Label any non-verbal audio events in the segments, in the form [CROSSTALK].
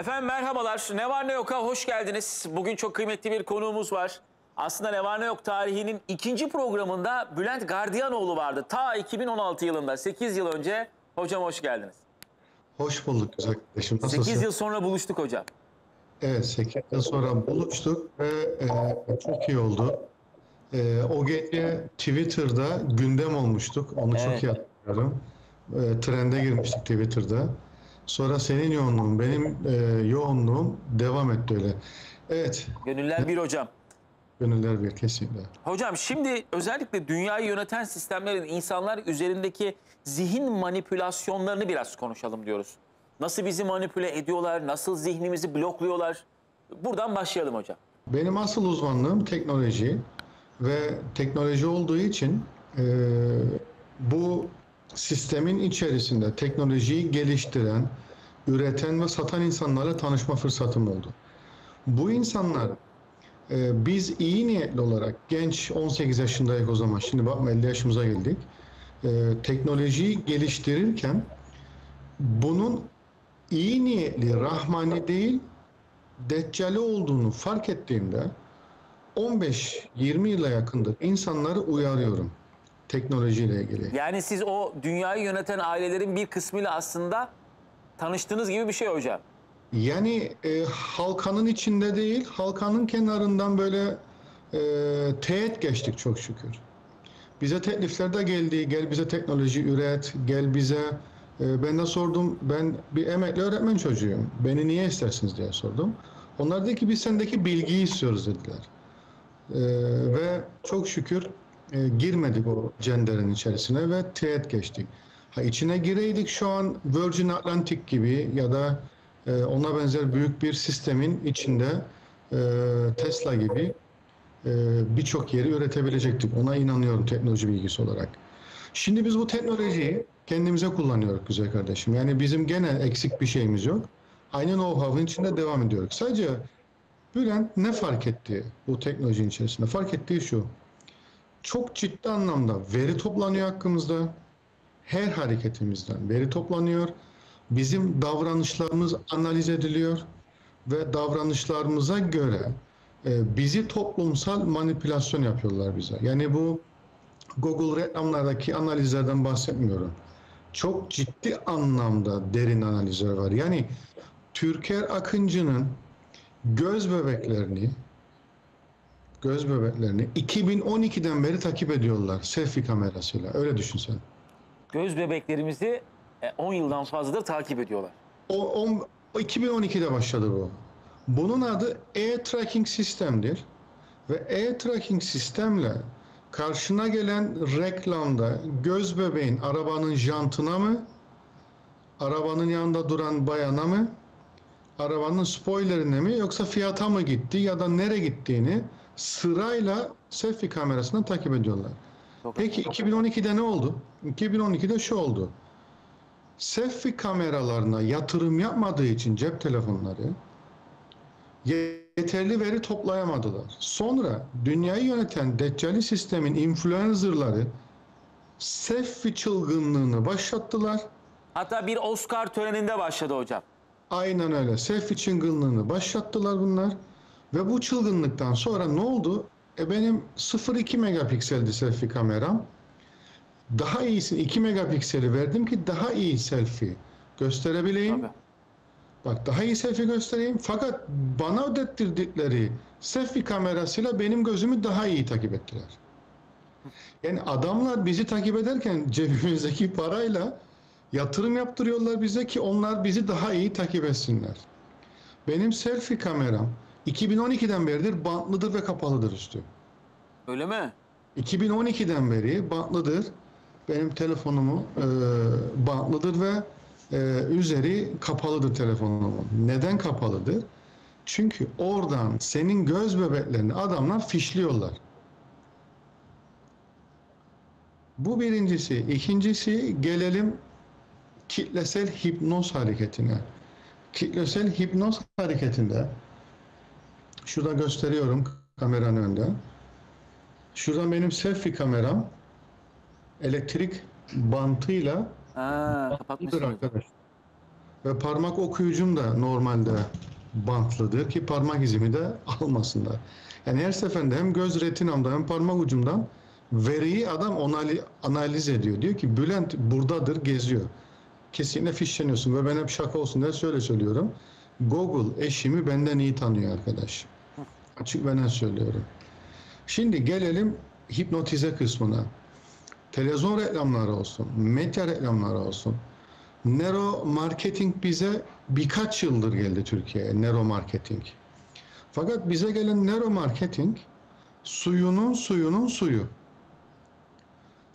Efendim merhabalar. Ne var ne yok'a hoş geldiniz. Bugün çok kıymetli bir konuğumuz var. Aslında Ne Var Ne Yok tarihinin ikinci programında Bülent Gardiyanoğlu vardı. Ta 2016 yılında, 8 yıl önce. Hocam hoş geldiniz. Hoş bulduk güzel kardeşim. Nasılsın? 8 yıl sonra buluştuk hocam. Evet 8 yıl sonra buluştuk ve e, çok iyi oldu. E, o gece Twitter'da gündem olmuştuk. Onu Evet. çok iyi hatırlıyorum. E, trende girmiştik Twitter'da. Sonra senin yoğunluğun, benim e, yoğunluğum devam etti öyle. Evet, Gönüller bir hocam. gönüller bir kesinlikle. Hocam şimdi özellikle dünyayı yöneten sistemlerin insanlar üzerindeki zihin manipülasyonlarını biraz konuşalım diyoruz. Nasıl bizi manipüle ediyorlar, nasıl zihnimizi blokluyorlar? Buradan başlayalım hocam. Benim asıl uzmanlığım teknoloji ve teknoloji olduğu için e, bu sistemin içerisinde teknolojiyi geliştiren, üreten ve satan insanlarla tanışma fırsatım oldu. Bu insanlar e, biz iyi niyetli olarak genç 18 yaşındayız o zaman şimdi bakma 50 yaşımıza geldik. E, teknolojiyi geliştirirken bunun iyi niyetli, rahmani değil Deccali olduğunu fark ettiğimde 15-20 yıla yakındır insanları uyarıyorum teknolojiyle ilgili. Yani siz o dünyayı yöneten ailelerin bir kısmıyla aslında tanıştığınız gibi bir şey hocam. Yani e, halkanın içinde değil, halkanın kenarından böyle e, teğet geçtik çok şükür. Bize teklifler de geldi, gel bize teknoloji üret, gel bize. E, ben de sordum, ben bir emekli öğretmen çocuğuyum. Beni niye istersiniz diye sordum. Onlar dedi ki biz sendeki bilgiyi istiyoruz dediler. E, ve çok şükür e, girmedik o cenderin içerisine ve teğet geçtik. Ha, içine gireydik şu an Virgin Atlantic gibi ya da e, ona benzer büyük bir sistemin içinde e, Tesla gibi e, birçok yeri üretebilecektik. Ona inanıyorum teknoloji bilgisi olarak. Şimdi biz bu teknolojiyi kendimize kullanıyoruz güzel kardeşim. Yani bizim gene eksik bir şeyimiz yok. Aynı know-how'ın içinde devam ediyoruz. Sadece Bülent ne fark etti bu teknolojinin içerisinde? Fark ettiği şu. Çok ciddi anlamda veri toplanıyor hakkımızda. Her hareketimizden veri toplanıyor. Bizim davranışlarımız analiz ediliyor ve davranışlarımıza göre e, bizi toplumsal manipülasyon yapıyorlar bize. Yani bu Google reklamlardaki analizlerden bahsetmiyorum. Çok ciddi anlamda derin analizler var. Yani Türker Akıncı'nın göz bebeklerini göz bebeklerini 2012'den beri takip ediyorlar selfie kamerasıyla. Öyle düşünsen. Göz bebeklerimizi e, 10 yıldan fazladır takip ediyorlar. O, on- o 2012'de başladı bu. Bunun adı e-tracking sistemdir. Ve e-tracking sistemle karşına gelen reklamda göz bebeğin arabanın jantına mı, arabanın yanında duran bayana mı, arabanın spoilerine mi yoksa fiyata mı gitti ya da nereye gittiğini sırayla selfie kamerasından takip ediyorlar. Çok Peki 2012'de ne oldu? 2012'de şu oldu. Selfie kameralarına yatırım yapmadığı için cep telefonları yeterli veri toplayamadılar. Sonra dünyayı yöneten Deccali sistemin influencerları selfie çılgınlığını başlattılar. Hatta bir Oscar töreninde başladı hocam. Aynen öyle. Selfie çılgınlığını başlattılar bunlar. Ve bu çılgınlıktan sonra ne oldu? E benim 0.2 megapikseldi selfie kameram. Daha iyisini 2 megapikseli verdim ki daha iyi selfie gösterebileyim. Tabii. Bak daha iyi selfie göstereyim. Fakat bana ödettirdikleri selfie kamerasıyla benim gözümü daha iyi takip ettiler. Yani adamlar bizi takip ederken [LAUGHS] cebimizdeki parayla yatırım yaptırıyorlar bize ki onlar bizi daha iyi takip etsinler. Benim selfie kameram 2012'den beridir bantlıdır ve kapalıdır üstü. Öyle mi? 2012'den beri bantlıdır. Benim telefonumu e, bantlıdır ve e, üzeri kapalıdır telefonumun. Neden kapalıdır? Çünkü oradan senin göz bebeklerini adamlar fişliyorlar. Bu birincisi. İkincisi gelelim kitlesel hipnoz hareketine. Kitlesel hipnoz hareketinde şurada gösteriyorum kameranın önünde. Şuradan benim selfie kameram elektrik bantıyla kapatmışsınız. arkadaş. Ve parmak okuyucum da normalde bantlıdır ki parmak izimi de almasınlar. Yani her seferinde hem göz retinamda hem parmak ucumdan veriyi adam onali- analiz ediyor. Diyor ki Bülent buradadır geziyor. Kesinlikle fişleniyorsun ve ben hep şaka olsun diye şöyle söylüyorum. Google eşimi benden iyi tanıyor arkadaş. Açık ve söylüyorum. Şimdi gelelim hipnotize kısmına. Televizyon reklamları olsun, medya reklamları olsun. Nero marketing bize birkaç yıldır geldi Türkiye'ye. Nero marketing. Fakat bize gelen nero marketing suyunun suyunun suyu.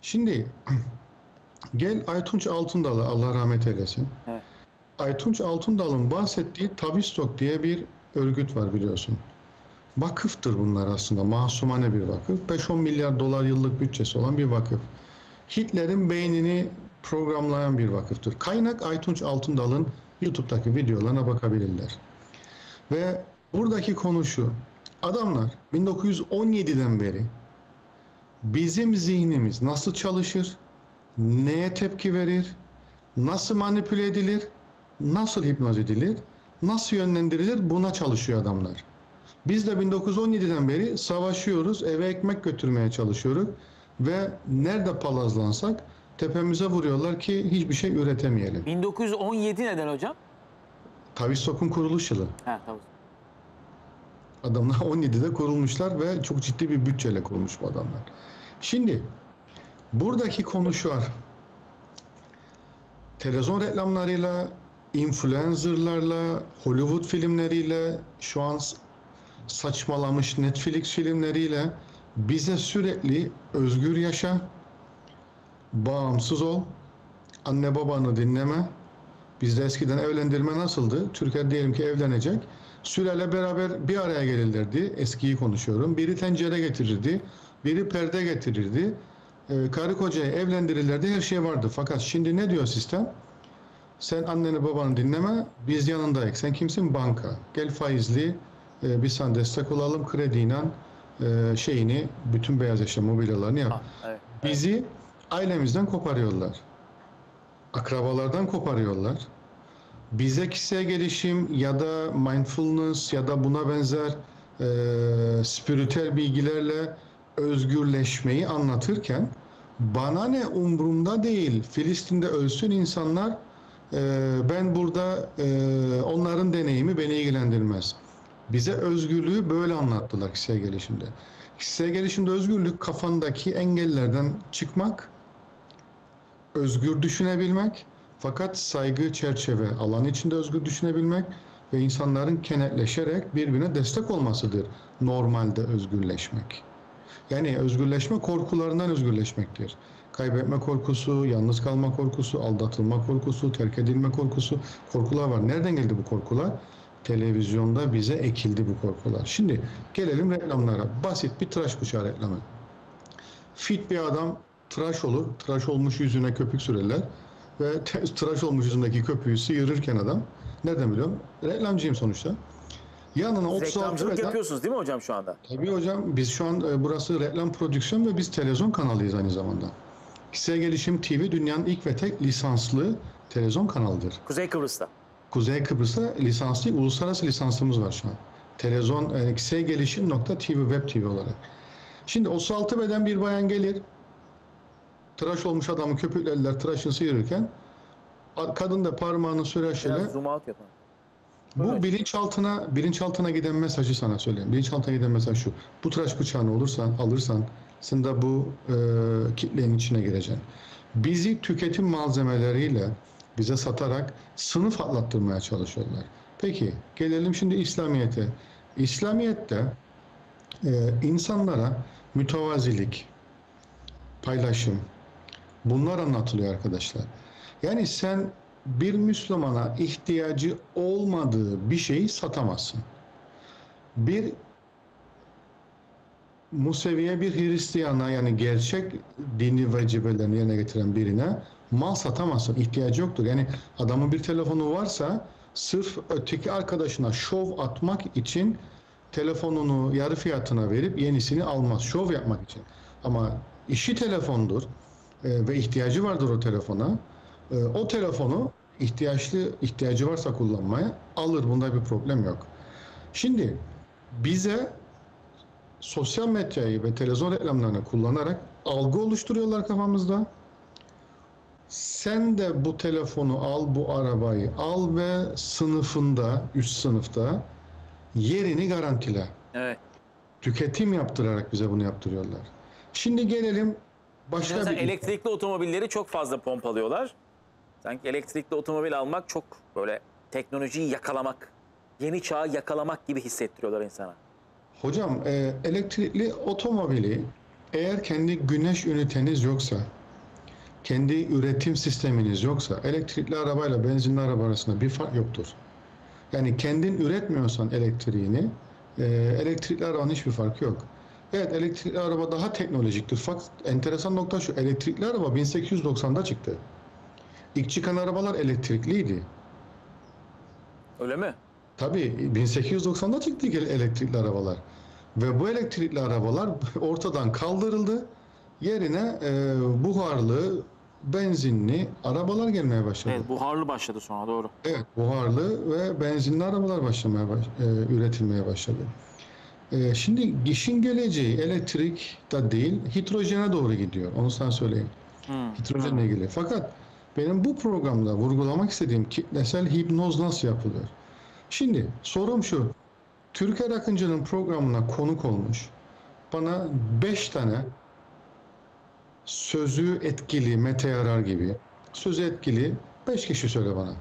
Şimdi [CLEARS THROAT] gel Aytunç Altındal'ı Allah rahmet eylesin. Evet. Aytunç Altındal'ın bahsettiği Tavistok diye bir örgüt var biliyorsun. Vakıftır bunlar aslında. Masumane bir vakıf. 5-10 milyar dolar yıllık bütçesi olan bir vakıf. Hitler'in beynini programlayan bir vakıftır. Kaynak Aytunç Altındal'ın YouTube'daki videolarına bakabilirler. Ve buradaki konu şu. Adamlar 1917'den beri bizim zihnimiz nasıl çalışır, neye tepki verir, nasıl manipüle edilir, nasıl hipnoz edilir, nasıl yönlendirilir buna çalışıyor adamlar. Biz de 1917'den beri savaşıyoruz, eve ekmek götürmeye çalışıyoruz ve nerede palazlansak tepemize vuruyorlar ki hiçbir şey üretemeyelim. 1917 neden hocam? Tavistock'un kuruluş yılı. Ha tamam. Adamlar [LAUGHS] 17'de kurulmuşlar ve çok ciddi bir bütçeyle kurulmuş bu adamlar. Şimdi buradaki konu şu var. Televizyon reklamlarıyla, influencerlarla, Hollywood filmleriyle, şu an saçmalamış Netflix filmleriyle bize sürekli özgür yaşa, bağımsız ol, anne babanı dinleme. Bizde eskiden evlendirme nasıldı? Türkiye diyelim ki evlenecek. Sülale beraber bir araya gelirlerdi. Eskiyi konuşuyorum. Biri tencere getirirdi. Biri perde getirirdi. Ee, karı kocayı evlendirirlerdi. Her şey vardı. Fakat şimdi ne diyor sistem? Sen anneni babanı dinleme. Biz yanındayız. Sen kimsin? Banka. Gel faizli. e, biz sana destek olalım. Krediyle e, şeyini, bütün beyaz eşya mobilyalarını yap. Ha, evet. Bizi ailemizden koparıyorlar. Akrabalardan koparıyorlar. Bize kişisel gelişim ya da mindfulness ya da buna benzer e, spiritüel bilgilerle özgürleşmeyi anlatırken bana ne umurumda değil. Filistin'de ölsün insanlar ben burada e, onların deneyimi beni ilgilendirmez. Bize özgürlüğü böyle anlattılar kişisel gelişimde. Kişisel gelişimde özgürlük kafandaki engellerden çıkmak, özgür düşünebilmek, fakat saygı çerçeve alan içinde özgür düşünebilmek ve insanların kenetleşerek birbirine destek olmasıdır normalde özgürleşmek. Yani özgürleşme korkularından özgürleşmektir. Kaybetme korkusu, yalnız kalma korkusu, aldatılma korkusu, terk edilme korkusu, korkular var. Nereden geldi bu korkular? Televizyonda bize ekildi bu korkular. Şimdi gelelim reklamlara. Basit bir tıraş bıçağı reklamı. Fit bir adam tıraş olur. Tıraş olmuş yüzüne köpük sürerler. Ve [LAUGHS] tıraş olmuş yüzündeki köpüğü sıyırırken adam nereden biliyorum? Reklamcıyım sonuçta. Yanına 36 Reklamcılık beden... yapıyorsunuz değil mi hocam şu anda? Tabii hocam biz şu an e, burası reklam prodüksiyon ve biz televizyon kanalıyız aynı zamanda. Kişisel Gelişim TV dünyanın ilk ve tek lisanslı televizyon kanalıdır. Kuzey Kıbrıs'ta. Kuzey Kıbrıs'ta lisanslı, uluslararası lisansımız var şu an. Televizyon, e, kişisel gelişim nokta TV, web TV olarak. Şimdi 36 beden bir bayan gelir, tıraş olmuş adamı köpüklerler tıraşını sıyırırken, kadın da parmağını yapalım. bu bilinçaltına bilinçaltına giden mesajı sana söyleyeyim. Bilinçaltına giden mesaj şu. Bu tıraş bıçağını olursan, alırsan de bu e, kitlenin içine gireceksin. Bizi tüketim malzemeleriyle bize satarak sınıf atlattırmaya çalışıyorlar. Peki gelelim şimdi İslamiyet'e. İslamiyet'te e, insanlara mütevazilik, paylaşım bunlar anlatılıyor arkadaşlar. Yani sen bir Müslümana ihtiyacı olmadığı bir şeyi satamazsın. Bir Museviye bir Hristiyana yani gerçek dini vecibelerini yerine getiren birine mal satamazsın. ihtiyacı yoktur. Yani adamın bir telefonu varsa sırf öteki arkadaşına şov atmak için telefonunu yarı fiyatına verip yenisini almaz. Şov yapmak için. Ama işi telefondur e, ve ihtiyacı vardır o telefona. E, o telefonu ihtiyaçlı ihtiyacı varsa kullanmaya alır. Bunda bir problem yok. Şimdi bize sosyal medyayı ve televizyon reklamlarını kullanarak algı oluşturuyorlar kafamızda. Sen de bu telefonu al, bu arabayı al ve sınıfında, üst sınıfta yerini garantile. Evet. Tüketim yaptırarak bize bunu yaptırıyorlar. Şimdi gelelim başka Mesela bir... elektrikli otomobilleri çok fazla pompalıyorlar. Sanki elektrikli otomobil almak çok böyle teknolojiyi yakalamak, yeni çağı yakalamak gibi hissettiriyorlar insana. Hocam e, elektrikli otomobili eğer kendi güneş üniteniz yoksa, kendi üretim sisteminiz yoksa elektrikli arabayla benzinli araba arasında bir fark yoktur. Yani kendin üretmiyorsan elektriğini e, elektrikli arabanın hiçbir farkı yok. Evet elektrikli araba daha teknolojiktir. Fakat enteresan nokta şu elektrikli araba 1890'da çıktı. İlk çıkan arabalar elektrikliydi. Öyle mi? Tabii 1890'da çıktı el- elektrikli arabalar. Ve bu elektrikli arabalar [LAUGHS] ortadan kaldırıldı. Yerine e, buharlı, benzinli arabalar gelmeye başladı. Evet, buharlı başladı sonra doğru. Evet, buharlı ve benzinli arabalar başlamaya baş, e, üretilmeye başladı. E, şimdi işin geleceği elektrik da değil, hidrojene doğru gidiyor. Onu sana söyleyeyim. Hmm. Hidrojenle ilgili. Fakat benim bu programda vurgulamak istediğim kitlesel hipnoz nasıl yapılıyor? Şimdi sorum şu. Türker Akıncı'nın programına konuk olmuş. Bana 5 tane sözü etkili Mete Yarar gibi sözü etkili 5 kişi söyle bana.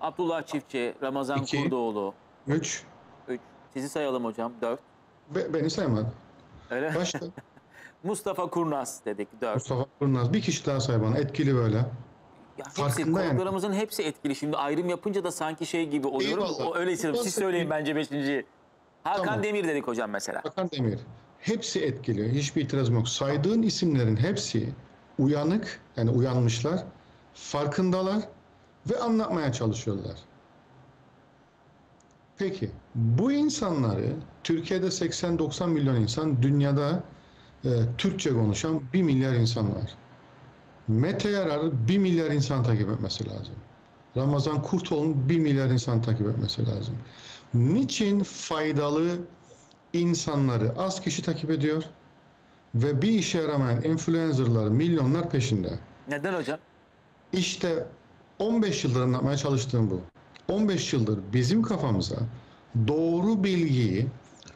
Abdullah Çiftçi, Ramazan İki. Kurdoğlu, 3 üç. Sizi sayalım hocam, dört. beni saymadı. Öyle. Başka [LAUGHS] Mustafa Kurnaz dedik, dört. Mustafa Kurnaz bir kişi daha say bana etkili böyle. Ya hepsi, Farkında yani. konuklarımızın hepsi etkili. Şimdi ayrım yapınca da sanki şey gibi oluyorum. Eyvallah. O öyle hissediyorum. Siz söyleyin bence beşinciyi. Hakan Tamam. Demir dedik hocam mesela. Hakan Demir. Hepsi etkili. Hiçbir itirazım yok. Saydığın isimlerin hepsi uyanık, yani uyanmışlar, farkındalar ve anlatmaya çalışıyorlar. Peki, bu insanları Türkiye'de 80-90 milyon insan, dünyada e, Türkçe konuşan 1 milyar insan var. Mete Yarar'ı 1 milyar insan takip etmesi lazım. Ramazan Kurtoğlu'nun 1 milyar insan takip etmesi lazım. Niçin faydalı insanları az kişi takip ediyor ve bir işe yaramayan influencerlar milyonlar peşinde. Neden hocam? İşte 15 yıldır anlatmaya çalıştığım bu. 15 yıldır bizim kafamıza doğru bilgiyi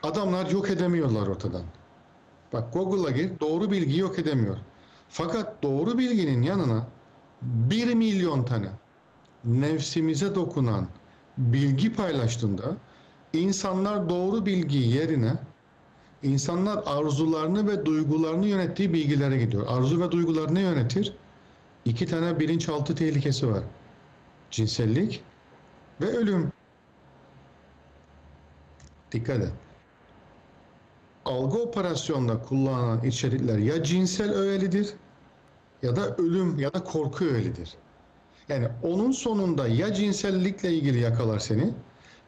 adamlar yok edemiyorlar ortadan. Bak Google'a gir doğru bilgiyi yok edemiyor. Fakat doğru bilginin yanına 1 milyon tane nefsimize dokunan bilgi paylaştığında insanlar doğru bilgi yerine insanlar arzularını ve duygularını yönettiği bilgilere gidiyor. Arzu ve duygular ne yönetir? İki tane bilinçaltı tehlikesi var. Cinsellik ve ölüm. Dikkat et. Algı operasyonda kullanılan içerikler ya cinsel öğelidir ya da ölüm ya da korku öğelidir. Yani onun sonunda ya cinsellikle ilgili yakalar seni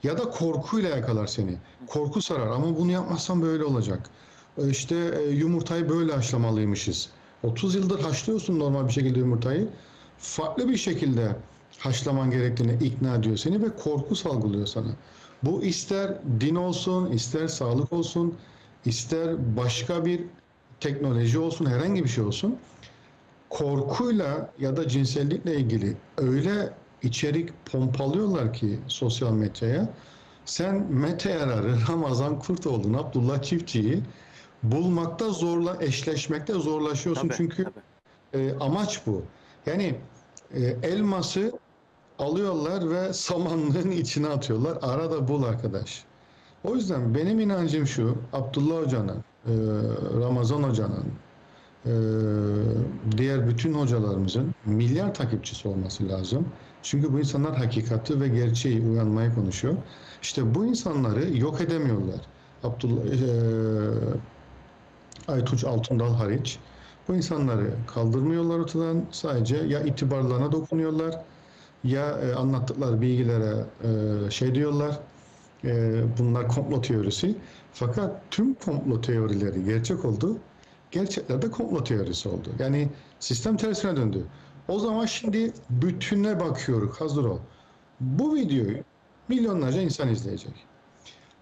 ya da korkuyla yakalar seni. Korku sarar ama bunu yapmazsan böyle olacak. E İşte e, yumurtayı böyle haşlamalıymışız. 30 yıldır haşlıyorsun normal bir şekilde yumurtayı. Farklı bir şekilde haşlaman gerektiğini ikna ediyor seni ve korku salgılıyor sana. Bu ister din olsun, ister sağlık olsun, ister başka bir teknoloji olsun, herhangi bir şey olsun korkuyla ya da cinsellikle ilgili öyle içerik pompalıyorlar ki sosyal medyaya. Sen Mete Yarar'ı, Ramazan Kurtoğlu'nu, Abdullah Çiftçi'yi bulmakta zorla, eşleşmekte zorlaşıyorsun. Tabii, Çünkü tabii. e, amaç bu. Yani e, elması alıyorlar ve samanlığın içine atıyorlar. Arada bul arkadaş. O yüzden benim inancım şu, Abdullah Hoca'nın, e, Ramazan Hoca'nın, ee, diğer bütün hocalarımızın milyar takipçisi olması lazım. Çünkü bu insanlar hakikati ve gerçeği uyanmaya konuşuyor. İşte bu insanları yok edemiyorlar. Abdullah eee Aytunç Altundal hariç bu insanları kaldırmıyorlar ortadan. Sadece ya itibarlarına dokunuyorlar ya e, anlattıkları bilgilere e, şey diyorlar. E, bunlar komplo teorisi. Fakat tüm komplo teorileri gerçek oldu gerçeklerde komplo teorisi oldu. Yani sistem tersine döndü. O zaman şimdi bütüne bakıyoruz. Hazır ol. Bu videoyu milyonlarca insan izleyecek.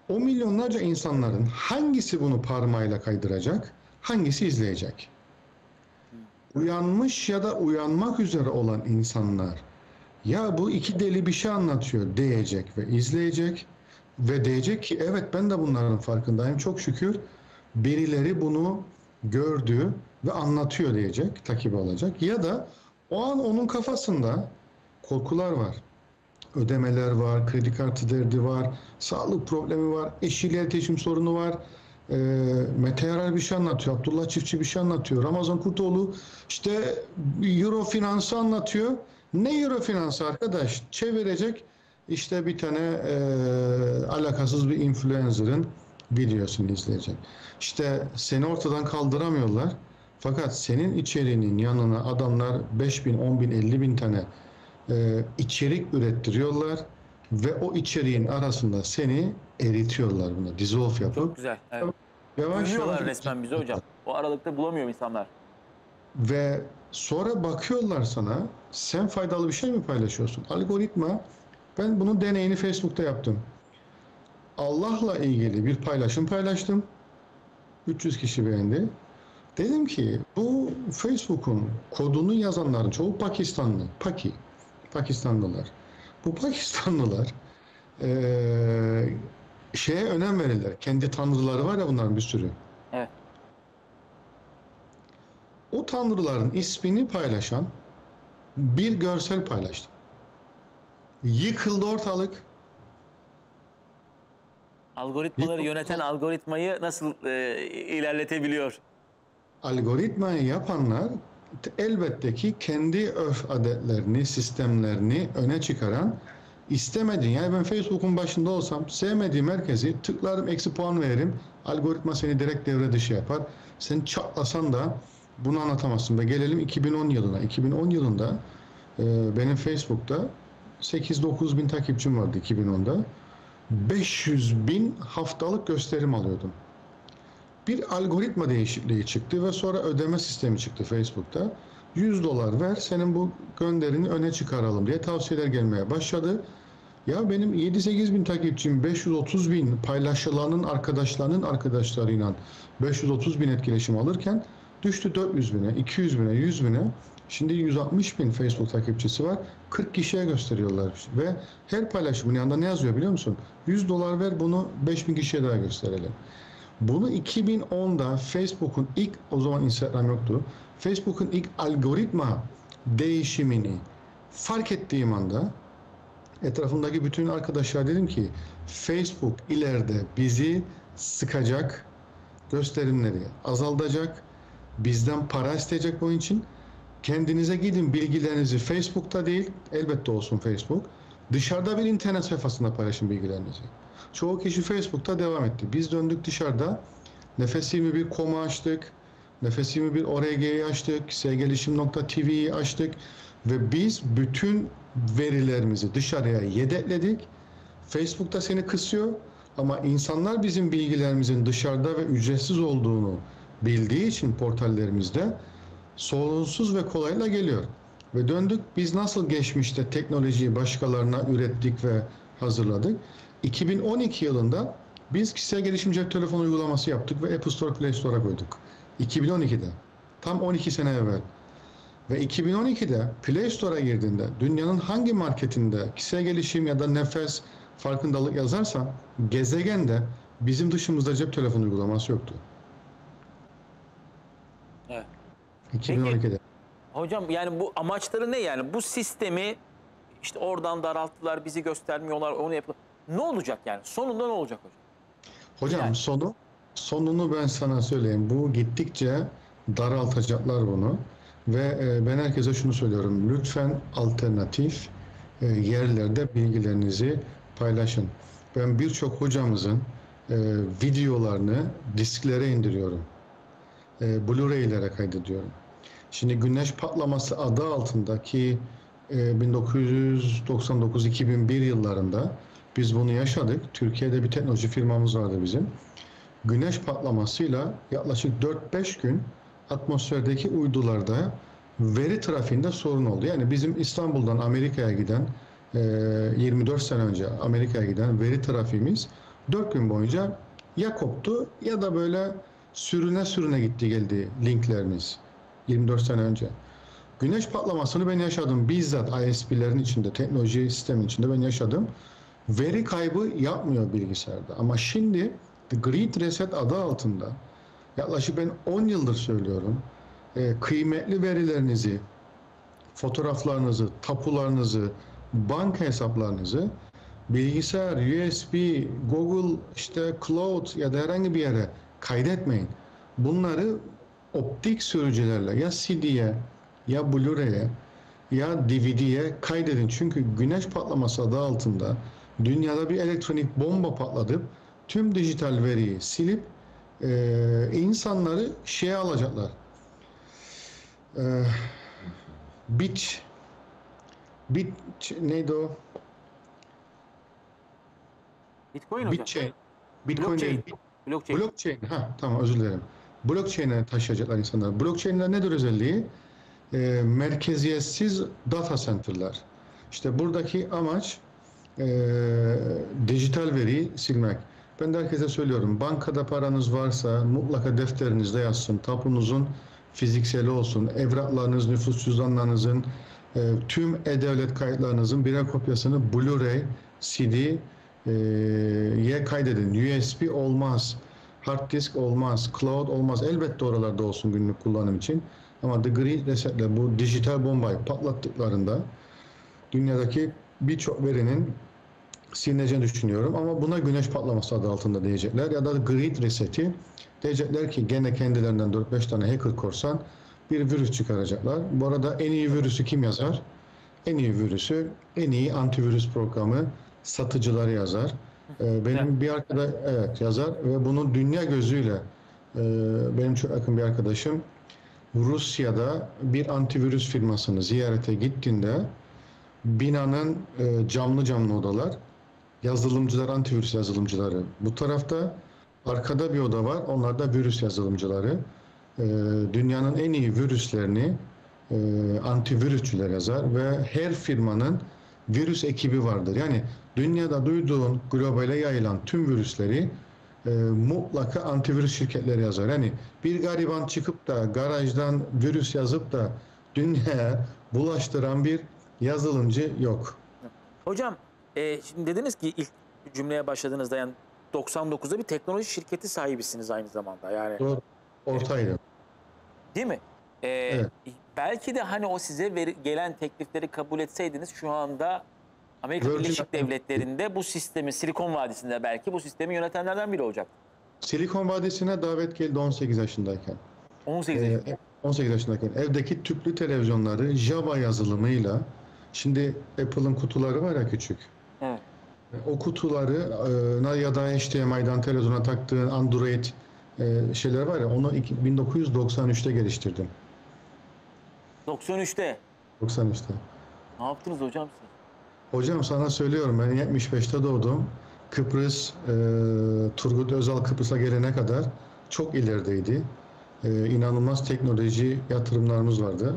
O milyonlarca insanların hangisi bunu parmağıyla kaydıracak, hangisi izleyecek? Uyanmış ya da uyanmak üzere olan insanlar ya bu iki deli bir şey anlatıyor diyecek ve izleyecek ve diyecek ki evet ben de bunların farkındayım çok şükür birileri bunu gördü ve anlatıyor diyecek, takip alacak. Ya da o an onun kafasında korkular var. Ödemeler var, kredi kartı derdi var, sağlık problemi var, eşiyle iletişim sorunu var. Ee, Mete Yarar bir şey anlatıyor, Abdullah Çiftçi bir şey anlatıyor, Ramazan Kurtoğlu işte Euro finansı anlatıyor. Ne Euro finansı arkadaş? Çevirecek işte bir tane e, alakasız bir influencer'ın videosunu izleyecek. İşte seni ortadan kaldıramıyorlar. Fakat senin içeriğinin yanına adamlar 5 bin, 10 bin, 50 bin tane e, içerik ürettiriyorlar ve o içeriğin arasında seni eritiyorlar buna. Dissolve yapıp Çok güzel. Evet. yavaş yavaş resmen bizi hocam. O aralıkta bulamıyor insanlar. ve sonra bakıyorlar sana sen faydalı bir şey mi paylaşıyorsun? Algoritma ben bunun deneyini Facebook'ta yaptım. Allah'la ilgili bir paylaşım paylaştım. 300 kişi beğendi. Dedim ki bu Facebook'un kodunu yazanların çoğu Pakistanlı. Paki. Pakistanlılar. Bu Pakistanlılar eee, şeye önem verirler. Kendi tanrıları var ya bunların bir sürü. Evet. O tanrıların ismini paylaşan bir görsel paylaştım. Yıkıldı ortalık. Algoritmaları yöneten algoritmayı nasıl e, ilerletebiliyor? Algoritmayı yapanlar elbette ki kendi örf adetlerini, sistemlerini öne çıkaran istemediğin yani ben Facebook'un başında olsam sevmediğim herkesi tıklarım eksi puan veririm. Algoritma seni direkt devre dışı yapar. Sen çatlasan da bunu anlatamazsın. Ve gelelim 2010 yılına. 2010 yılında e, benim Facebook'ta 8-9 bin takipçim vardı 2010'da. 500 bin haftalık gösterim alıyordum bir algoritma değişikliği çıktı ve sonra ödeme sistemi çıktı Facebook'ta. 100 dolar ver senin bu gönderini öne çıkaralım diye tavsiyeler gelmeye başladı. Ya benim 7-8 bin takipçim 530 bin paylaşılanın arkadaşlarının arkadaşlarıyla 530 bin etkileşim alırken düştü 400 bine, 200 bine, 100 bine. Şimdi 160 bin Facebook takipçisi var. 40 kişiye gösteriyorlar. Ve her paylaşımın yanında ne yazıyor biliyor musun? 100 dolar ver bunu 5000 kişiye daha gösterelim. Bunu 2010'da Facebook'un ilk o zaman Instagram yoktu. Facebook'un ilk algoritma değişimini fark ettiğim anda etrafımdaki bütün arkadaşlar dedim ki Facebook ileride bizi sıkacak, gösterimleri azaltacak, bizden para isteyecek bunun için. Kendinize gidin bilgilerinizi Facebook'ta değil, elbette olsun Facebook. Dışarıda bir internet sayfasında paylaşın bilgilerinizi. Çoğu kişi Facebook'ta devam etti. Biz döndük dışarıda. Nefes 21 komu açtık. Nefes 21 ORG'yi açtık. Sevgelişim.tv'yi açtık. Ve biz bütün verilerimizi dışarıya yedekledik. Facebook'ta seni kısıyor. Ama insanlar bizim bilgilerimizin dışarıda ve ücretsiz olduğunu bildiği için portallerimizde sorunsuz ve kolayla geliyor. Ve döndük biz nasıl geçmişte teknolojiyi başkalarına ürettik ve hazırladık. 2012 yılında biz kişisel gelişim cep telefonu uygulaması yaptık ve Apple Store Play Store'a koyduk. 2012'de. Tam 12 sene evvel. Ve 2012'de Play Store'a girdiğinde dünyanın hangi marketinde kişisel gelişim ya da nefes farkındalık yazarsan gezegende bizim dışımızda cep telefonu uygulaması yoktu. Evet. 2012'de. Hocam yani bu amaçları ne yani? Bu sistemi işte oradan daralttılar, bizi göstermiyorlar, onu yapıyorlar. Ne olacak yani? Sonunda ne olacak hocam? Hocam Yani. sonu sonunu ben sana söyleyeyim. Bu gittikçe daraltacaklar bunu. Ve e, ben herkese şunu söylüyorum. Lütfen alternatif e, yerlerde bilgilerinizi paylaşın. Ben birçok hocamızın e, videolarını disklere indiriyorum. Blu-ray'lere kaydediyorum. Şimdi güneş patlaması adı altındaki e, 1999-2001 yıllarında biz bunu yaşadık. Türkiye'de bir teknoloji firmamız vardı bizim. Güneş patlamasıyla yaklaşık 4-5 gün atmosferdeki uydularda veri trafiğinde sorun oldu. Yani bizim İstanbul'dan Amerika'ya giden e, 24 sene önce Amerika'ya giden veri trafiğimiz 4 gün boyunca ya koptu ya da böyle sürüne sürüne gitti geldi linklerimiz 24 sene önce. Güneş patlamasını ben yaşadım. Bizzat ISP'lerin içinde, teknoloji sistemin içinde ben yaşadım. Veri kaybı yapmıyor bilgisayarda. Ama şimdi The Great Reset adı altında yaklaşık ben 10 yıldır söylüyorum. e, kıymetli verilerinizi, fotoğraflarınızı, tapularınızı, banka hesaplarınızı bilgisayar, USB, Google, işte Cloud ya da herhangi bir yere kaydetmeyin. Bunları optik sürücülerle ya CD'ye ya Blu-ray'e ya DVD'ye kaydedin. Çünkü güneş patlaması adı altında dünyada bir elektronik bomba patladıp tüm dijital veriyi silip e, insanları şeye alacaklar. E, bit bit neydi o? Bitcoin hocam. Bitchain. Bitcoin Blockchain. değil, Blockchain. Blockchain. Ha tamam özür dilerim. Blockchain'e taşıyacaklar insanlar. Blockchain'ler nedir özelliği? Ee, merkeziyetsiz data center'lar. İşte buradaki amaç e, dijital veriyi silmek. Ben de herkese söylüyorum. Bankada paranız varsa mutlaka defterinizde yazsın. Tapunuzun fizikseli olsun. Evraklarınız, nüfus cüzdanlarınızın, e, tüm e-devlet kayıtlarınızın birer kopyasını Blu-ray, CD, e, ye kaydedin. USB olmaz. Hard disk olmaz. Cloud olmaz. Elbette oralarda olsun günlük kullanım için. Ama The Great Reset'le bu dijital bombayı patlattıklarında dünyadaki birçok verinin silineceğini düşünüyorum. Ama buna güneş patlaması adı altında diyecekler. Ya da Great Reset'i diyecekler ki gene kendilerinden 4-5 tane hacker korsan bir virüs çıkaracaklar. Bu arada en iyi virüsü kim yazar? En iyi virüsü, en iyi antivirüs programı satıcılar yazar. Ee, benim bir arkadaş evet yazar ve bunu dünya gözüyle e, benim çok yakın bir arkadaşım Rusya'da bir antivirüs firmasını ziyarete gittiğinde binanın e, camlı camlı odalar yazılımcılar antivirüs yazılımcıları bu tarafta arkada bir oda var onlar da virüs yazılımcıları. Ee, dünyanın en iyi virüslerini e, antivirüsçüler yazar ve her firmanın virüs ekibi vardır. Yani dünyada duyduğun globale yayılan tüm virüsleri e, mutlaka antivirüs şirketleri yazar. Yani bir gariban çıkıp da garajdan virüs yazıp da dünyaya bulaştıran bir yazılımcı yok. Hocam e, şimdi dediniz ki ilk cümleye başladığınızda yani 99'da bir teknoloji şirketi sahibisiniz aynı zamanda. Yani Doğru. Ortaydı. değil mi? E, Evet. Belki de hani o size veri- gelen teklifleri kabul etseydiniz şu anda Amerika Virgin Birleşik. Devletleri'nde bu sistemi Silikon Vadisi'nde belki bu sistemi yönetenlerden biri olacak. Silikon Vadisi'ne davet geldi 18 yaşındayken. 18 Ee, yaşında. 18 yaşındayken evdeki tüplü televizyonları Java yazılımıyla şimdi Apple'ın kutuları var ya küçük. Evet. O kutuları ya da HDMI'dan televizyona taktığın Android e, şeyler var ya onu iki- 1993'te geliştirdim. 93'te. 93'te. Ne yaptınız hocam siz? Hocam sana söylüyorum ben 75'te doğdum. Kıbrıs, e, Turgut Özal Kıbrıs'a gelene kadar çok ilerideydi. E, inanılmaz teknoloji yatırımlarımız vardı.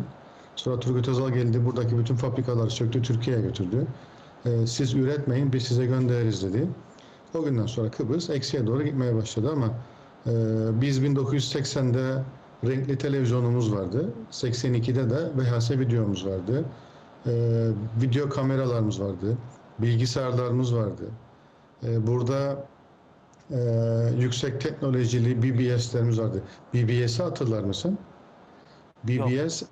Sonra Turgut Özal geldi, buradaki bütün fabrikaları söktü, Türkiye'ye götürdü. E, siz üretmeyin, biz size göndeririz dedi. O günden sonra Kıbrıs eksiye doğru gitmeye başladı ama e, biz 1980'de renkli televizyonumuz vardı. 82'de de VHS videomuz vardı. E, video kameralarımız vardı. Bilgisayarlarımız vardı. E, burada e, yüksek teknolojili BBS'lerimiz vardı. BBS'i hatırlar mısın? BBS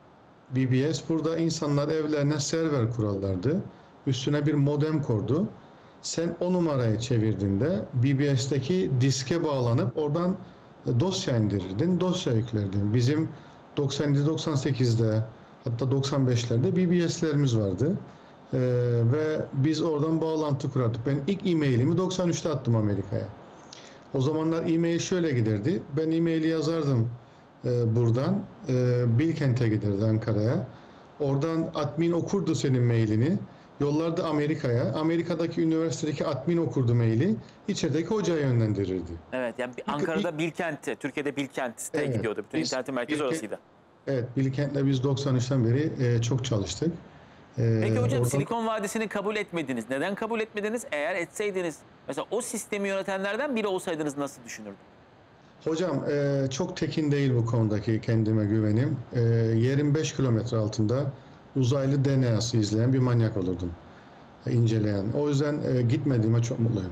BBS burada insanlar evlerine server kurarlardı. Üstüne bir modem kurdu. Sen o numarayı çevirdiğinde BBS'teki diske bağlanıp oradan dosya indirirdin, dosya yüklerdin. Bizim 97-98'de hatta 95'lerde BBS'lerimiz vardı. Ee, ve biz oradan bağlantı kurardık. Ben ilk e-mailimi 93'te attım Amerika'ya. O zamanlar e-mail şöyle giderdi. Ben e-maili yazardım e, buradan. E, Bilkent'e giderdi Ankara'ya. Oradan admin okurdu senin mailini. Yollardı Amerika'ya. Amerika'daki üniversitedeki admin okurdu maili. İçerideki hocaya yönlendirirdi. Evet yani Ankara'da Bilkent'te, Türkiye'de Bilkent'te Evet. gidiyordu. Bütün Biz internetin merkezi Bilkent- orasıydı. Evet, Bilkent'le biz 93'ten beri e, çok çalıştık. E, Peki hocam oradan- Silikon Vadisi'ni kabul etmediniz. Neden kabul etmediniz? Eğer etseydiniz mesela o sistemi yönetenlerden biri olsaydınız nasıl düşünürdünüz? Hocam e, çok tekin değil bu konudaki kendime güvenim. E, yerin 5 kilometre altında uzaylı DNA'sı izleyen bir manyak olurdum. E, inceleyen. O yüzden e, gitmediğime çok mutluyum.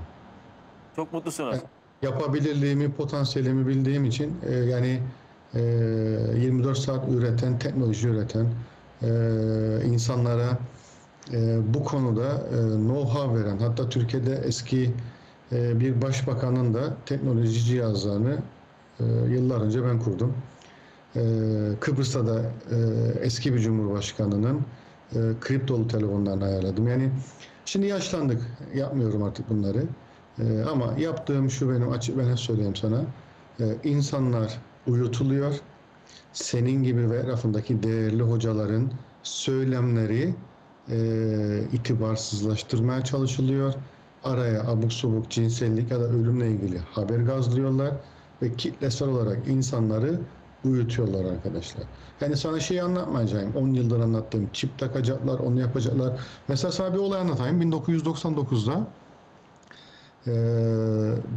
Çok mutlusunuz. Yapabilirliğimi, potansiyelimi bildiğim için e, yani e, 24 saat üreten, teknoloji üreten e, insanlara e, bu konuda e, know-how veren, hatta Türkiye'de eski e, bir başbakanın da teknoloji cihazlarını e, yıllar önce ben kurdum. E, Kıbrıs'ta da e, eski bir cumhurbaşkanının e, kriptolu telefonlarını ayarladım. Yani şimdi yaşlandık, yapmıyorum artık bunları. E, ama yaptığım şu benim açık ben hep söyleyeyim sana. E, insanlar uyutuluyor. Senin gibi ve etrafındaki değerli hocaların söylemleri e, itibarsızlaştırmaya çalışılıyor. Araya abuk subuk cinsellik ya da ölümle ilgili haber gazlıyorlar ve kitlesel olarak insanları uyutuyorlar arkadaşlar. Yani sana şeyi anlatmayacağım. 10 yıldır anlattığım çip takacaklar, onu yapacaklar. Mesela sana bir olay anlatayım. 1999'da ee,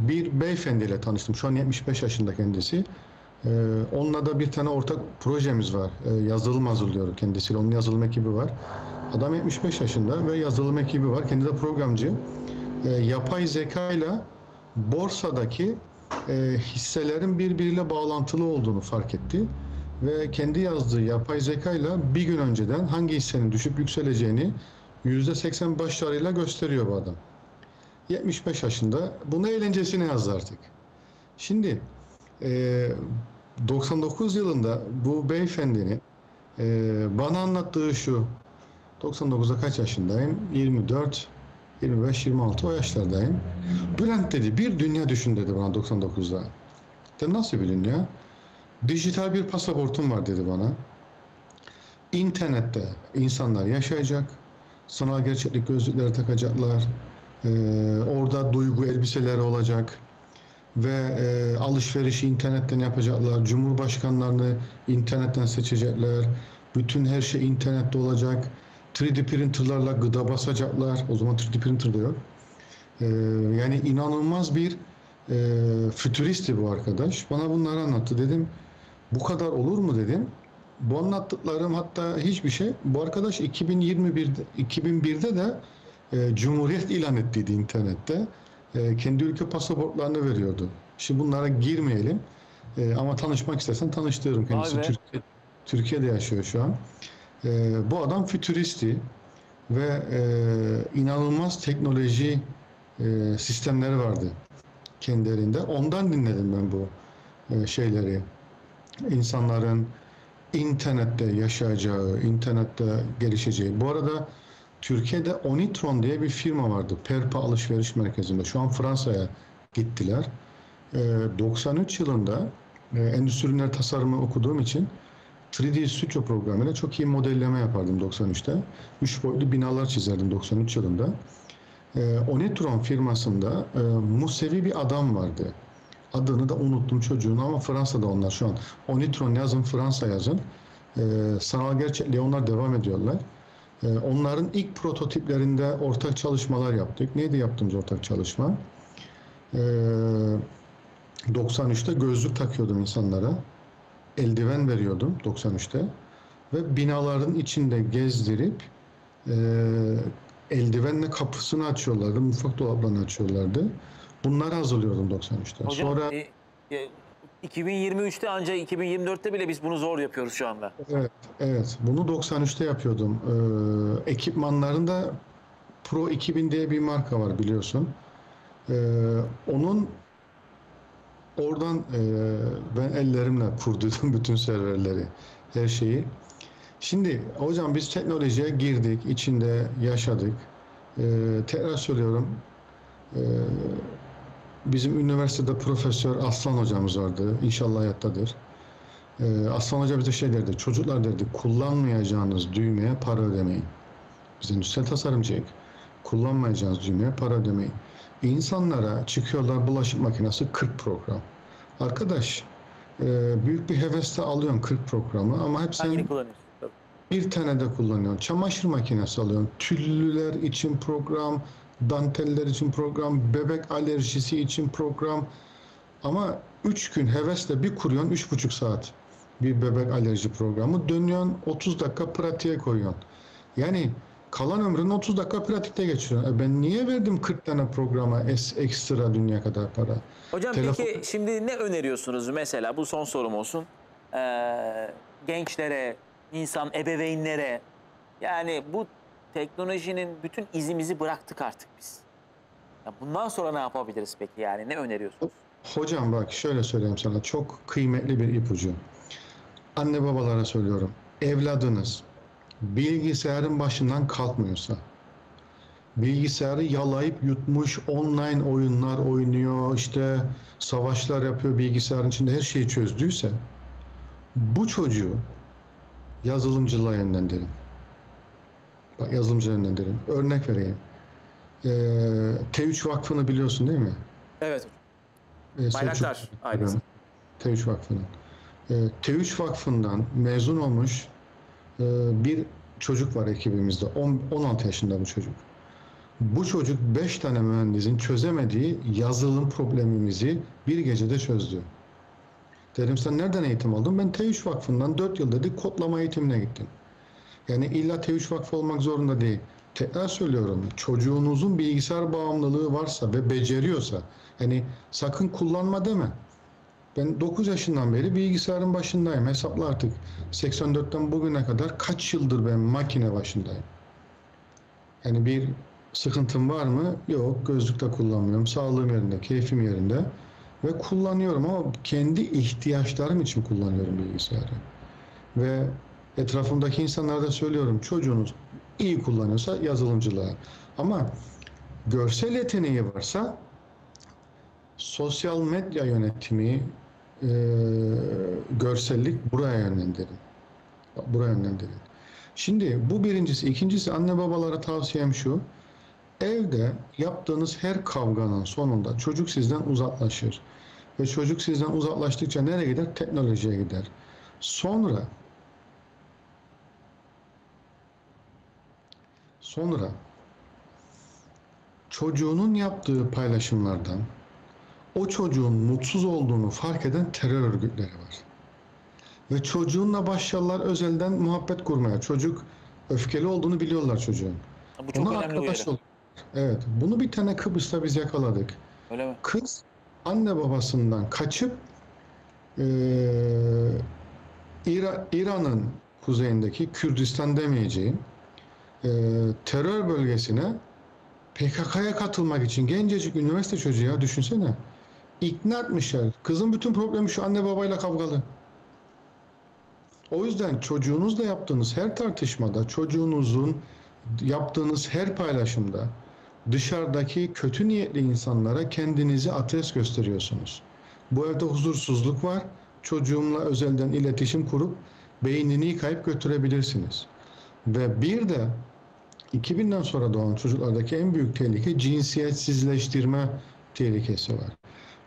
bir beyefendiyle tanıştım. Şu an 75 yaşında kendisi. Ee, onunla da bir tane ortak projemiz var. Ee, yazılım hazırlıyor kendisiyle. Onun yazılım ekibi var. Adam 75 yaşında ve yazılım ekibi var. Kendi de programcı. Ee, yapay zeka ile borsadaki e, hisselerin birbiriyle bağlantılı olduğunu fark etti. Ve kendi yazdığı yapay zeka ile bir gün önceden hangi hissenin düşüp yükseleceğini %80 başarıyla gösteriyor bu adam. 75 yaşında. Bunu eğlencesine yazdı artık. Şimdi e, 99 yılında bu beyefendinin e, bana anlattığı şu 99'da kaç yaşındayım? 24, 25, 26 o yaşlardayım. Bülent dedi bir dünya düşün dedi bana 99'da. Dedim nasıl bir dünya? Dijital bir pasaportum var dedi bana. İnternette insanlar yaşayacak. Sanal gerçeklik gözlükleri takacaklar. Ee, orada duygu elbiseleri olacak ve e, alışverişi internetten yapacaklar. Cumhurbaşkanlarını internetten seçecekler. Bütün her şey internette olacak. 3D printerlarla gıda basacaklar. O zaman 3D printer de yok. Ee, yani inanılmaz bir e, fütüristi bu arkadaş. Bana bunları anlattı. Dedim bu kadar olur mu dedim. Bu anlattıklarım hatta hiçbir şey. Bu arkadaş 2021'de 2001'de de e, Cumhuriyet ilan ettiydi internette. E, kendi ülke pasaportlarını veriyordu. Şimdi bunlara girmeyelim. E, ama tanışmak istersen tanıştırırım kendisi. Türkiye, Türkiye'de yaşıyor şu an. E, bu adam fütüristi ve e, inanılmaz teknoloji e, sistemleri vardı kendi elinde. Ondan dinledim ben bu e, şeyleri. İnsanların internette yaşayacağı, internette gelişeceği. Bu arada Türkiye'de Onitron diye bir firma vardı. Perpa Alışveriş Merkezi'nde. Şu an Fransa'ya gittiler. Ee, 93 yılında e, endüstri ürünleri tasarımı okuduğum için 3D Studio programıyla çok iyi modelleme yapardım 93'te. Üç boyutlu binalar çizerdim 93 yılında. Ee, Onitron firmasında e, Musevi bir adam vardı. Adını da unuttum çocuğun ama Fransa'da onlar şu an. Onitron yazın, Fransa yazın. Ee, sanal gerçekliğe onlar devam ediyorlar. Ee, onların ilk prototiplerinde ortak çalışmalar yaptık. Neydi yaptığımız ortak çalışma? Ee, 93'te gözlük takıyordum insanlara. Eldiven veriyordum 93'te. Ve binaların içinde gezdirip e, eldivenle kapısını açıyorlardı. Mutfak dolaplarını açıyorlardı. Bunları hazırlıyordum 93'te. Hocam Sonra e, e, 2023'te ancak 2024'te bile biz bunu zor yapıyoruz şu anda. Evet, evet. Bunu 93'te yapıyordum. Ee, ekipmanların da Pro 2000 diye bir marka var biliyorsun. Ee, onun oradan e, ben ellerimle kurduydum [LAUGHS] bütün serverleri, her şeyi. Şimdi hocam biz teknolojiye girdik, içinde yaşadık. Ee, tekrar söylüyorum. Ee, bizim üniversitede Profesör Aslan hocamız vardı. İnşallah hayattadır. Ee, Aslan Hoca bize şey derdi, çocuklar derdi kullanmayacağınız düğmeye para ödemeyin. Biz endüstriyel tasarımcıyık. Kullanmayacağınız düğmeye para ödemeyin. İnsanlara çıkıyorlar bulaşık makinesi 40 program. Arkadaş e, büyük bir hevesle alıyorsun 40 programı ama hep sen bir tane de kullanıyorsun. Çamaşır makinesi alıyorsun. Tüllüler için program, danteller için program, bebek alerjisi için program. Ama 3 gün hevesle bir kuruyorsun 3,5 saat bir bebek alerji programı. Dönüyorsun 30 dakika pratiğe koyuyorsun. Yani kalan ömrünü 30 dakika pratikte geçiriyorsun. E ben niye verdim 40 tane programa es, ekstra dünya kadar para? Hocam Telefon- peki şimdi ne öneriyorsunuz mesela bu son sorum olsun. Ee, gençlere, insan ebeveynlere yani bu teknolojinin bütün izimizi bıraktık artık biz. Ya bundan sonra ne yapabiliriz peki yani ne öneriyorsunuz? Hocam bak şöyle söyleyeyim sana çok kıymetli bir ipucu. Anne babalara söylüyorum. Evladınız bilgisayarın başından kalkmıyorsa, bilgisayarı yalayıp yutmuş online oyunlar oynuyor, işte savaşlar yapıyor bilgisayarın içinde her şeyi çözdüyse bu çocuğu yazılımcılığa yönlendirin. Bak yazılımcılığa yönlendirin. Örnek vereyim. Ee, T3 Vakfı'nı biliyorsun değil mi? Evet. Ee, Bayraktar ailesi. T3 Vakfı'nın. Ee, T3 Vakfı'ndan mezun olmuş e, bir çocuk var ekibimizde. On- 16 yaşında bu çocuk. Bu çocuk 5 tane mühendisin çözemediği yazılım problemimizi bir gecede çözdü. Dedim sen nereden eğitim aldın? Ben T3 Vakfı'ndan 4 yıl dedi kodlama eğitimine gittim. Yani illa T3 Vakfı olmak zorunda değil. Tekrar söylüyorum. Çocuğunuzun bilgisayar bağımlılığı varsa ve beceriyorsa hani sakın kullanma deme. Ben 9 yaşından beri bilgisayarın başındayım. Hesapla artık. 84'ten bugüne kadar kaç yıldır ben makine başındayım. Yani bir sıkıntım var mı? Yok. Gözlükle kullanmıyorum. Sağlığım yerinde, keyfim yerinde. Ve kullanıyorum ama kendi ihtiyaçlarım için kullanıyorum bilgisayarı. Ve etrafımdaki insanlara da söylüyorum. Çocuğunuz iyi kullanıyorsa yazılımcılığa. Ama görsel yeteneği varsa sosyal medya yönetimi, e, görsellik buraya yönlendirin. Buraya yönlendirin. Şimdi bu birincisi. ikincisi anne babalara tavsiyem şu. Evde yaptığınız her kavganın sonunda çocuk sizden uzaklaşır. Ve çocuk sizden uzaklaştıkça nereye gider? Teknolojiye gider. Sonra sonra çocuğunun yaptığı paylaşımlardan o çocuğun mutsuz olduğunu fark eden terör örgütleri var. Ve çocuğunla başlarlar özelden muhabbet kurmaya. Çocuk öfkeli olduğunu biliyorlar çocuğun. Bu çok Ona arkadaş ol. Evet. Bunu bir tane Kıbrıs'ta biz yakaladık. Öyle mi? Kız anne babasından kaçıp eee, İra- İran'ın kuzeyindeki Kürdistan demeyeceğim eee, terör bölgesine PKK'ya katılmak için gencecik üniversite çocuğu ya düşünsene. İkna etmişler. Kızın bütün problemi şu anne babayla kavgalı. O yüzden çocuğunuzla yaptığınız her tartışmada, çocuğunuzun yaptığınız her paylaşımda dışarıdaki kötü niyetli insanlara kendinizi adres gösteriyorsunuz. Bu evde huzursuzluk var. Çocuğumla özelden iletişim kurup beynini yıkayıp götürebilirsiniz. Ve bir de 2000'den sonra doğan çocuklardaki en büyük tehlike cinsiyetsizleştirme tehlikesi var.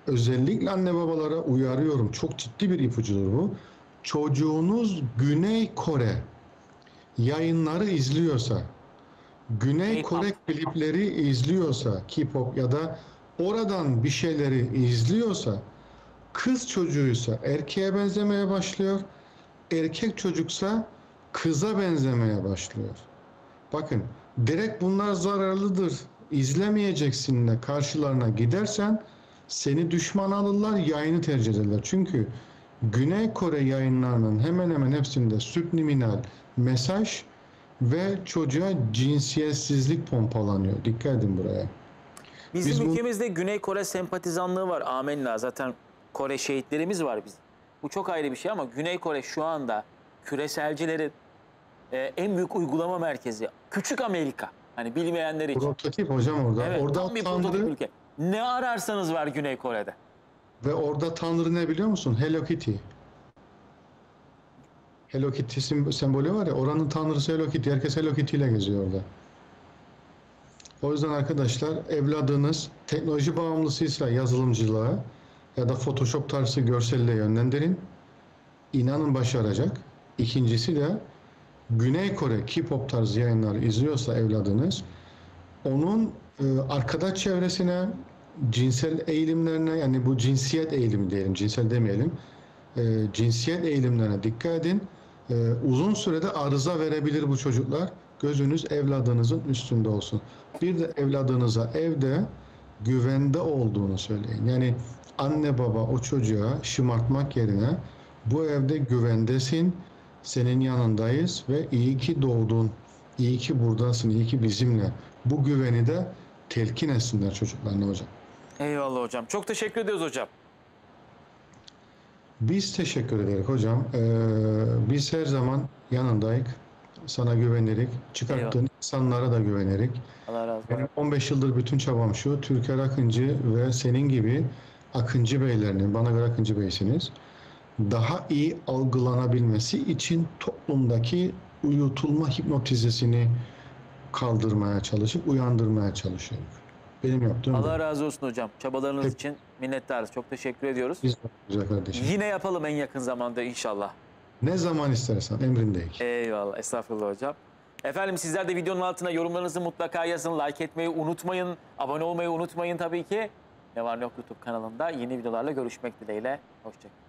Özellikle anne babalara uyarıyorum. Çok ciddi bir ipucudur bu. Çocuğunuz Güney Kore yayınları izliyorsa, Güney. Kore klipleri izliyorsa, K-pop ya da oradan bir şeyleri izliyorsa, kız çocuğuysa erkeğe benzemeye başlıyor, erkek çocuksa kıza benzemeye başlıyor. Bakın direkt bunlar zararlıdır. İzlemeyeceksinle karşılarına gidersen seni düşman alırlar, yayını tercih ederler. Çünkü Güney Kore yayınlarının hemen hemen hepsinde subliminal mesaj ve çocuğa cinsiyetsizlik pompalanıyor. Dikkat edin buraya. Bizim Biz bu- ülkemizde Güney Kore sempatizanlığı var. Amenna. Zaten Kore şehitlerimiz var bizim. Bu çok ayrı bir şey ama Güney Kore şu anda küreselcilerin e, en büyük uygulama merkezi. Küçük Amerika. Hani bilmeyenler için. Prototip hocam orada. Evet, orada tam bir Tanrı ülke. Ne ararsanız var Güney Kore'de. ve orada Tanrı ne biliyor musun? Hello Kitty. Hello Kitty sembolü var ya oranın tanrısı Hello Kitty. Herkes Hello Kitty ile geziyor orada. O yüzden arkadaşlar evladınız teknoloji bağımlısıysa yazılımcılığa ya da Photoshop tarzı görselle yönlendirin. İnanın başaracak. İkincisi de Güney Kore K-pop tarzı yayınları izliyorsa evladınız onun arkadaş çevresine, cinsel eğilimlerine yani bu cinsiyet eğilimi diyelim, cinsel demeyelim. E, cinsiyet eğilimlerine dikkat edin. E, uzun sürede arıza verebilir bu çocuklar. Gözünüz evladınızın üstünde olsun. Bir de evladınıza evde güvende olduğunu söyleyin. Yani anne baba o çocuğa şımartmak yerine bu evde güvendesin, senin yanındayız ve iyi ki doğdun, iyi ki buradasın, iyi ki bizimle. Bu güveni de telkin etsinler çocuklarına hocam. Eyvallah hocam. Çok teşekkür ediyoruz hocam. Biz teşekkür ederiz hocam. Ee, biz her zaman yanındayız. Sana güvenerek, çıkarttığın insanlara da güvenerek. Allah razı olsun. Benim 15 yıldır bütün çabam şu, Türker Akıncı ve senin gibi Akıncı beylerinin, bana göre Akıncı beysiniz, daha iyi algılanabilmesi için toplumdaki uyutulma hipnotizesini kaldırmaya çalışıp uyandırmaya çalışıyoruz. Benim yaptığım bu. Allah razı olsun hocam. Çabalarınız Peki. için minnettarız. Çok teşekkür ediyoruz. Biz de güzel kardeşim. Yine yapalım en yakın zamanda inşallah. Ne zaman istersen emrindeyiz. Eyvallah. Estağfurullah hocam. Efendim sizler de videonun altına yorumlarınızı mutlaka yazın. Like etmeyi unutmayın. Abone olmayı unutmayın tabii ki. Ne var ne yok YouTube kanalında yeni videolarla görüşmek dileğiyle. Hoşçakalın.